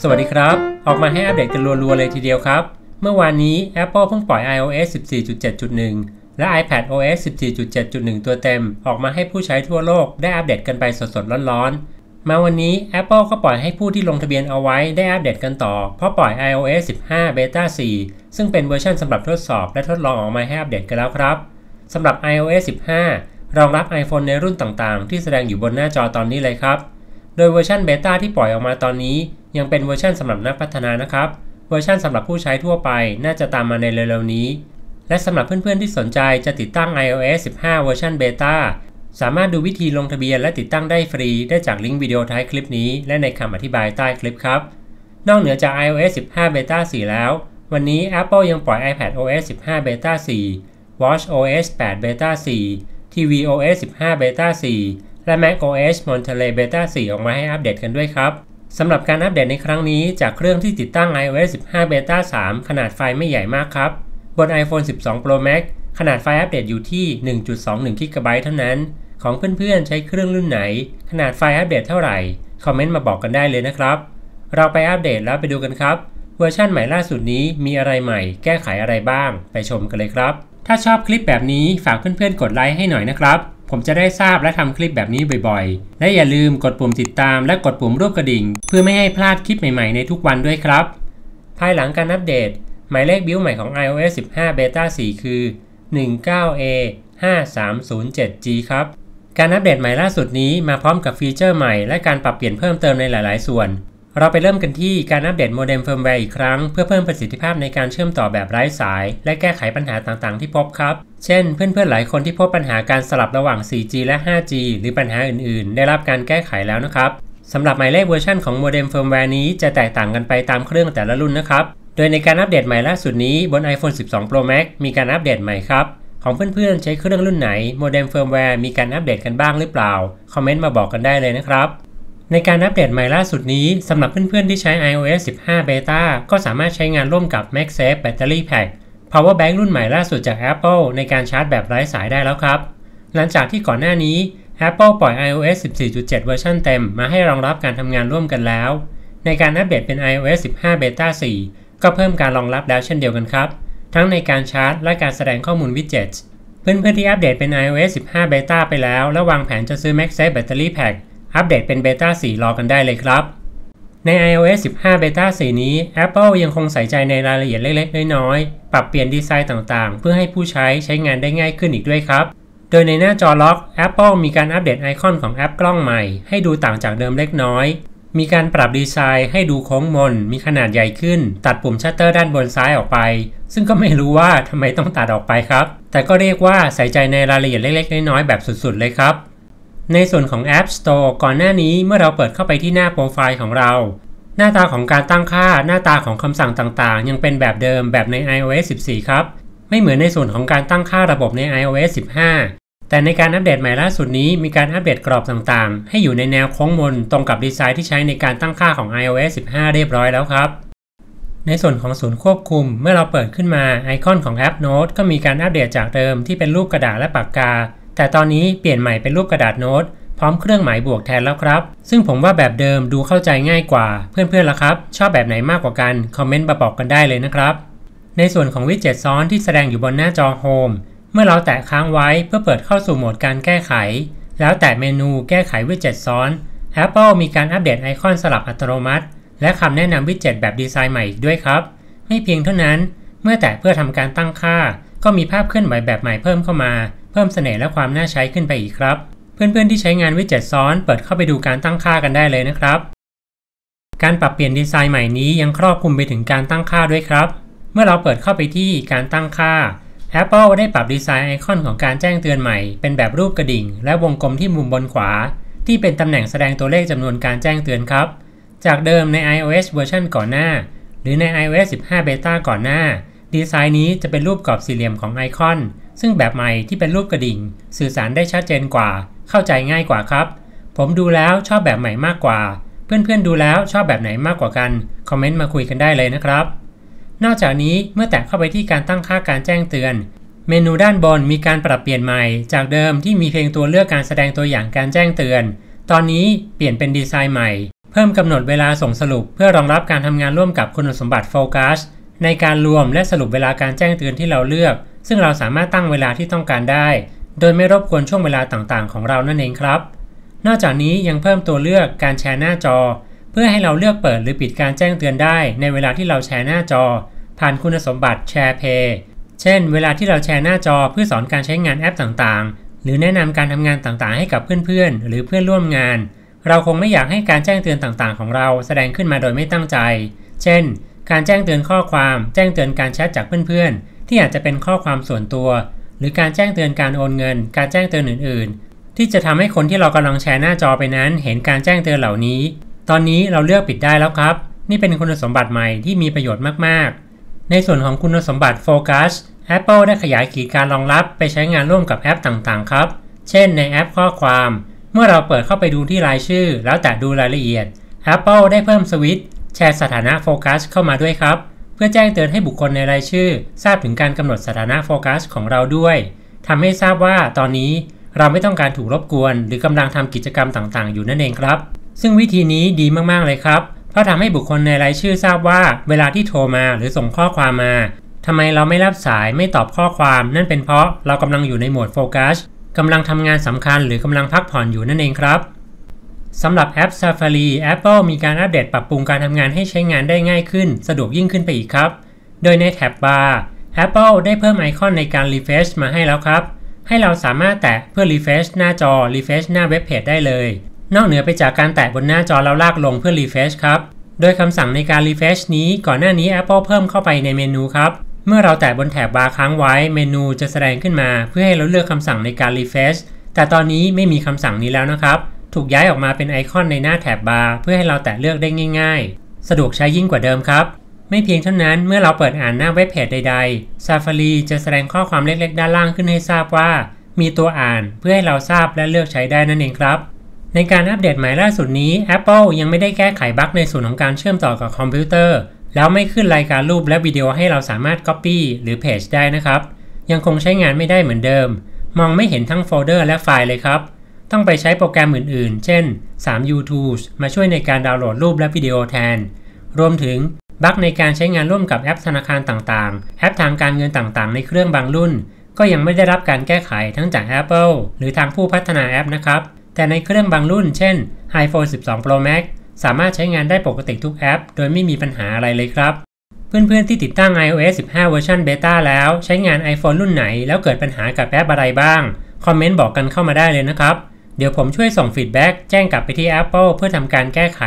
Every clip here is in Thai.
สวัสดีครับ ออกมาให้อัปเดตกันรัวๆเลยทีเดียวครับ เมื่อวานนี้ Apple เพิ่งปล่อย iOS 14.7.1 และ iPad OS 14.7.1 ตัวเต็ม ออกมาให้ผู้ใช้ทั่วโลกได้อัปเดตกันไปสดๆร้อนๆ มาวันนี้ Apple ก็ปล่อยให้ผู้ที่ลงทะเบียนเอาไว้ได้อัปเดตกันต่อ เพราะปล่อย iOS 15 Beta 4 ซึ่งเป็นเวอร์ชันสำหรับทดสอบและทดลองออกมาให้อัปเดตกันแล้วครับสำหรับ iOS 15 รองรับ iPhone ในรุ่นต่างๆ ที่แสดงอยู่บนหน้าจอตอนนี้เลยครับ โดยเวอร์ชันเบต้าที่ปล่อยออกมาตอนนี้ ยังเป็นเวอร์ชันสำหรับนักพัฒนานะครับ เวอร์ชันสำหรับผู้ใช้ทั่วไป น่าจะตามมาในเร็วๆนี้ และสำหรับเพื่อนๆที่สนใจจะติดตั้ง iOS 15 เวอร์ชันเบต้าสามารถดูวิธีลงทะเบียนและติดตั้งได้ฟรี ได้จากลิงก์วิดีโอท้ายคลิปนี้ และในคำอธิบายใต้คลิปครับ นอกเหนือจาก iOS 15 Beta 4 แล้ว วันนี้ Apple ยังปล่อย iPad OS 15 Beta 4 Watch OS 8 Beta 4 TV OS 15 Beta 4 และ Mac OS Monterey Beta 4 ออกมาให้อัปเดตกันด้วยครับ สำหรับการอัปเดตในครั้งนี้จากเครื่องที่ติดตั้ง iOS 15 Beta 3 ขนาดไฟล์ไม่ใหญ่มากครับ บน iPhone 12 Pro Max ขนาดไฟล์อัปเดตอยู่ที่ 1.21 GB เท่านั้น ของเพื่อนๆ ใช้เครื่องรุ่นไหน ขนาดไฟล์อัปเดตเท่าไหร่ คอมเมนต์มาบอกกันได้เลยนะครับ เราไปอัปเดตแล้วไปดูกันครับ เวอร์ชันใหม่ล่าสุดนี้มีอะไรใหม่ แก้ไขอะไรบ้าง ไปชมกันเลยครับ ถ้าชอบคลิปแบบนี้ฝากเพื่อนๆ กดไลค์ให้หน่อยนะครับ ผมจะได้ทราบและทำคลิปแบบนี้บ่อยๆ และอย่าลืมกดปุ่มติดตามและกดปุ่มรูปกระดิ่ง เพื่อไม่ให้พลาดคลิปใหม่ๆในทุกวันด้วยครับ ภายหลังการอัปเดต หมายเลข build ใหม่ของ iOS 15 Beta 4 คือ 19A 5307G ครับ การอัปเดตใหม่ล่าสุดนี้มาพร้อมกับฟีเจอร์ใหม่และการปรับเปลี่ยนเพิ่มเติมในหลายๆ ส่วน เราไปเริ่มกันที่การอัปเดตโมเด็มเฟิร์มแวร์อีกครั้ง เพื่อเพิ่มประสิทธิภาพในการเชื่อมต่อแบบไร้สาย และแก้ไขปัญหาต่างๆ ที่พบครับ เช่น เพื่อนๆ หลายคนที่พบปัญหาการสลับระหว่าง 4G และ 5G หรือปัญหาอื่นๆ ได้รับการแก้ไขแล้วนะครับสำหรับหมายเลขเวอร์ชันของโมเด็มเฟิร์มแวร์นี้จะแตกต่างกันไปตามเครื่องแต่ละรุ่นนะครับ โดยในการอัปเดตใหม่ล่าสุดนี้บน iPhone 12 Pro Max มีการอัปเดตใหม่ครับของเพื่อนๆใช้เครื่องรุ่นไหนโมเด็มเฟิร์มแวร์มีการอัปเดตกันบ้างหรือเปล่าคอมเมนต์มาบอกกันได้เลยนะครับ ในการอัปเดตใหม่ล่าสุดนี้สำหรับเพื่อนๆที่ใช้ iOS 15 Beta ก็สามารถใช้งานร่วมกับ MagSafe Battery Pack Power Bank รุ่นใหม่ล่าสุดจาก Apple ในการชาร์จแบบไร้สายได้แล้วครับ หลังจากที่ก่อนหน้านี้ Apple ปล่อย iOS 14.7 เวอร์ชันเต็มมาให้รองรับการทำงานร่วมกันแล้ว ในการอัปเดตเป็น iOS 15 Beta 4 ก็เพิ่มการรองรับแล้วเช่นเดียวกันครับ ทั้งในการชาร์จและการแสดงข้อมูล Widgets เพื่อนๆที่อัปเดตเป็น iOS 15 Beta ไปแล้ว และวางแผนจะซื้อ MagSafe Battery Pack อัปเดตเป็น Beta 4รอกันได้เลยครับ ใน iOS 15 Beta 4 นี้ Apple ยังคงใส่ใจในรายละเอียดเล็กๆ น้อยๆ ปรับเปลี่ยนดีไซน์ต่างๆ เพื่อให้ผู้ใช้ใช้งานได้ง่ายขึ้นอีกด้วยครับ โดยในหน้าจอล็อก Apple มีการอัปเดตไอคอนของแอปกล้องใหม่ ให้ดูต่างจากเดิมเล็กน้อยมีการปรับดีไซน์ให้ดูโค้งมน มีขนาดใหญ่ขึ้น ตัดปุ่มชัตเตอร์ด้านบนซ้ายออกไป ซึ่งก็ไม่รู้ว่าทำไมต้องตัดออกไปครับ แต่ก็เรียกว่าใส่ใจในรายละเอียดเล็กๆ น้อยๆ แบบสุดๆ เลยครับ ในส่วนของ App Store ก่อนหน้านี้เมื่อเราเปิดเข้าไปที่หน้าโปรไฟล์ของเรา หน้าตาของการตั้งค่าหน้าตาของคำสั่งต่างๆ ยังเป็นแบบเดิมแบบใน iOS 14 ครับ ไม่เหมือนในส่วนของการตั้งค่าระบบใน iOS 15 แต่ในการอัปเดตใหม่ล่าสุดนี้มีการอัปเดตกรอบต่างๆ ให้อยู่ในแนวโค้งมนตรงกับดีไซน์ที่ใช้ในการตั้งค่าของ iOS 15 เรียบร้อยแล้วครับในส่วนของศูนย์ควบคุม เมื่อเราเปิดขึ้นมาไอคอนของแอป Note ก็มีการอัปเดตจากเดิมที่เป็นรูปกระดาษและปากกา แต่ตอนนี้เปลี่ยนใหม่เป็นรูปกระดาษโน้ต พร้อมเครื่องหมายบวกแทนแล้วครับ ซึ่งผมว่าแบบเดิมดูเข้าใจง่ายกว่า เพื่อนๆล่ะครับ ชอบแบบไหนมากกว่ากัน คอมเมนต์มาบอกกันได้เลยนะครับ ในส่วนของวิดเจ็ตซ้อนที่แสดงอยู่บนหน้าจอโฮมเมื่อเราแตะค้างไว้เพื่อเปิดเข้าสู่โหมดการแก้ไข แล้วแตะเมนูแก้ไขวิดเจ็ตซ้อน Apple มีการอัปเดตไอคอนสลับอัตโนมัติ และคำแนะนำวิดเจ็ตแบบดีไซน์ใหม่อีกด้วยครับ ไม่เพียงเท่านั้น เมื่อแตะเพื่อทำการตั้งค่า ก็มีภาพเคลื่อนไหวแบบใหม่เพิ่มเข้ามา เพิ่มเสน่ห์และความน่าใช้ขึ้นไปอีกครับ เพื่อนๆที่ใช้งานวิดเจ็ตซ้อน เปิดเข้าไปดูการตั้งค่ากันได้เลยนะครับ การปรับเปลี่ยนดีไซน์ใหม่นี้ยังครอบคลุมไปถึงการตั้งค่าด้วยครับ เมื่อเราเปิดเข้าไปที่การตั้งค่า Apple ได้ปรับดีไซน์ไอคอนของการแจ้งเตือนใหม่ เป็นแบบรูปกระดิ่ง และวงกลมที่มุมบนขวา ที่เป็นตำแหน่งแสดงตัวเลขจำนวนการแจ้งเตือนครับ จากเดิมใน iOS เวอร์ชันก่อนหน้า หรือใน iOS 15 Beta ก่อนหน้า ดีไซน์นี้จะเป็นรูปกรอบสี่เหลี่ยมของไอคอน ซึ่งแบบใหม่ที่เป็นรูปกระดิ่ง สื่อสารได้ชัดเจนกว่า เข้าใจง่ายกว่าครับ ผมดูแล้วชอบแบบใหม่มากกว่า เพื่อนๆดูแล้วชอบแบบไหนมากกว่ากัน คอมเมนต์มาคุยกันได้เลยนะครับ นอกจากนี้เมื่อแตะเข้าไปที่การตั้งค่าการแจ้งเตือน เมนูด้านบนมีการปรับเปลี่ยนใหม่ จากเดิมที่มีเพียงตัวเลือกการแสดงตัวอย่างการแจ้งเตือน ตอนนี้เปลี่ยนเป็นดีไซน์ใหม่ เพิ่มกำหนดเวลาส่งสรุป เพื่อรองรับการทำงานร่วมกับคุณสมบัติโฟกัส ในการรวมและสรุปเวลาการแจ้งเตือนที่เราเลือก ซึ่งเราสามารถตั้งเวลาที่ต้องการได้ โดยไม่รบกวนช่วงเวลาต่างๆ ของเรานั่นเองครับ นอกจากนี้ยังเพิ่มตัวเลือกการแชร์หน้าจอ เพื่อให้เราเลือกเปิดหรือปิดการแจ้งเตือนได้ ในเวลาที่เราแชร์หน้าจอ ผ่านคุณสมบัติแชร์เพย์เช่น เวลาที่เราแชร์หน้าจอเพื่อสอนการใช้งานแอปต่างๆ หรือแนะนำการทำงานต่างๆ ให้กับเพื่อนๆ หรือเพื่อนร่วมงาน เราคงไม่อยากให้การแจ้งเตือนต่างๆ ของเราแสดงขึ้นมาโดยไม่ตั้งใจ เช่น การแจ้งเตือนข้อความแจ้งเตือนการแชทจากเพื่อนๆ ที่อาจจะเป็นข้อความส่วนตัว หรือการแจ้งเตือนการโอนเงิน การแจ้งเตือนอื่นๆ ที่จะทำให้คนที่เรากำลังแชร์หน้าจอไปนั้น เห็นการแจ้งเตือนเหล่านี้ ตอนนี้เราเลือกปิดได้แล้วครับ นี่เป็นคุณสมบัติใหม่ที่มีประโยชน์มากๆ ในส่วนของคุณสมบัติโฟกัส Apple ได้ขยายขีดการรองรับไปใช้งานร่วมกับแอปต่างๆ ครับ เช่นในแอปข้อความ เมื่อเราเปิดเข้าไปดูที่รายชื่อ แล้วแตะดูรายละเอียด Apple ได้เพิ่มสวิตช์ แชร์สถานะโฟกัสเข้ามาด้วยครับ เพื่อแจ้งเตือนให้บุคคลในรายชื่อ ทราบถึงการกำหนดสถานะโฟกัสของเราด้วยทำให้ทราบว่าตอนนี้เราไม่ต้องการถูกรบกวน หรือกำลังทำกิจกรรมต่างๆ อยู่นั่นเองครับ ซึ่งวิธีนี้ดีมากๆเลยครับเพราะทำให้บุคคลในรายชื่อทราบว่า เวลาที่โทรมาหรือส่งข้อความมาทำไมเราไม่รับสายไม่ตอบข้อความ นั่นเป็นเพราะเรากำลังอยู่ในโหมดโฟกัสกำลังทำงานสำคัญหรือกำลังพักผ่อนอยู่นั่นเองครับ สำหรับแอป Safari Apple มีการอัปเดตปรับปรุงการทำงานให้ใช้งานได้ง่ายขึ้น สะดวกยิ่งขึ้นไปอีกครับ โดยในแท็บบาร์ Apple ได้เพิ่มไอคอนในการ refresh มาให้แล้วครับ ให้เราสามารถแตะเพื่อ refresh หน้าจอ refresh หน้าเว็บเพจได้เลย นอกเหนือไปจากการแตะบนหน้าจอแล้วลากลงเพื่อ refresh ครับ โดยคำสั่งในการ refresh นี้ก่อนหน้านี้ Apple เพิ่มเข้าไปในเมนูครับ เมื่อเราแตะบนแถบบาร์ค้างไว้เมนูจะแสดงขึ้นมา เพื่อให้เราเลือกคำสั่งในการ refresh แต่ตอนนี้ไม่มีคำสั่งนี้แล้วนะครับ ถูกย้ายออกมาเป็นไอคอนในหน้าแถบบาร์เพื่อให้เราแตะเลือกได้ง่าย ๆ สะดวกใช้ยิ่งกว่าเดิมครับ ไม่เพียงเท่านั้นเมื่อเราเปิดอ่านหน้าเว็บเพจใดๆ Safari จะแสดงข้อความเล็กๆ ด้านล่างขึ้นให้ทราบว่า มีตัวอ่านเพื่อให้เราทราบและเลือกใช้ได้นั่นเองครับ ในการอัปเดตใหม่ล่าสุดนี้ Apple ยังไม่ได้แก้ไขบั๊กในส่วนของการเชื่อมต่อกับคอมพิวเตอร์แล้วไม่ขึ้นรายการรูปและวิดีโอให้เราสามารถ Copy หรือ Paste ได้นะครับ ยังคงใช้งานไม่ได้เหมือนเดิม มองไม่เห็นทั้งโฟลเดอร์และไฟล์เลยครับ ต้องไปใช้โปรแกรมอื่นๆ เช่น 3U Tools มาช่วยในการดาวน์โหลดรูปและวิดีโอแทน รวมถึงบั๊กในการใช้งานร่วมกับแอปธนาคารต่างๆ แอปทางการเงินต่างๆ ในเครื่องบางรุ่น ก็ยังไม่ได้รับการแก้ไขทั้งจาก Apple หรือทางผู้พัฒนาแอปนะครับ แต่ในเครื่องบางรุ่น เช่น iPhone 12 Pro Max สามารถใช้งานได้ปกติทุกแอป โดยไม่มีปัญหาอะไรเลยครับ เพื่อนๆที่ติดตั้ง iOS 15 เวอร์ชันเบต้าแล้วใช้งาน iPhone รุ่นไหน แล้วเกิดปัญหากับแอปอะไรบ้าง คอมเมนต์บอกกันเข้ามาได้เลยนะครับ เดี๋ยวผมช่วยส่ง feedback แจ้งกลับไปที่ Apple เพื่อทำการแก้ไข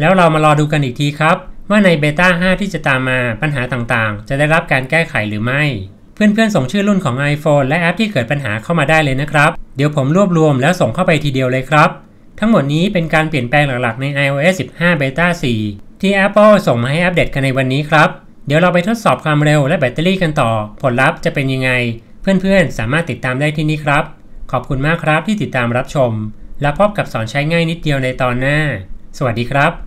แล้วเรามารอดูกันอีกทีครับ ว่าในเบต้า 5 ที่จะตามมาปัญหาต่างๆ จะได้รับการแก้ไขหรือไม่ เพื่อนๆ ส่งชื่อรุ่นของ iPhone และแอปที่เกิดปัญหาเข้ามาได้เลยนะครับ เดี๋ยวผมรวบรวมแล้วส่งเข้าไปทีเดียวเลยครับ ทั้งหมดนี้เป็นการเปลี่ยนแปลงหลักๆ ใน iOS 15 Beta 4 ที่ Apple ส่งมาให้อัปเดตกันในวันนี้ครับ เดี๋ยวเราไปทดสอบความเร็วและแบตเตอรี่กันต่อ ผลลัพธ์จะเป็นยังไง เพื่อนๆ สามารถติดตามได้ที่นี่ครับ ขอบคุณมากครับที่ติดตามรับชม แล้วพบกับสอนใช้ง่ายนิดเดียวในตอนหน้า สวัสดีครับ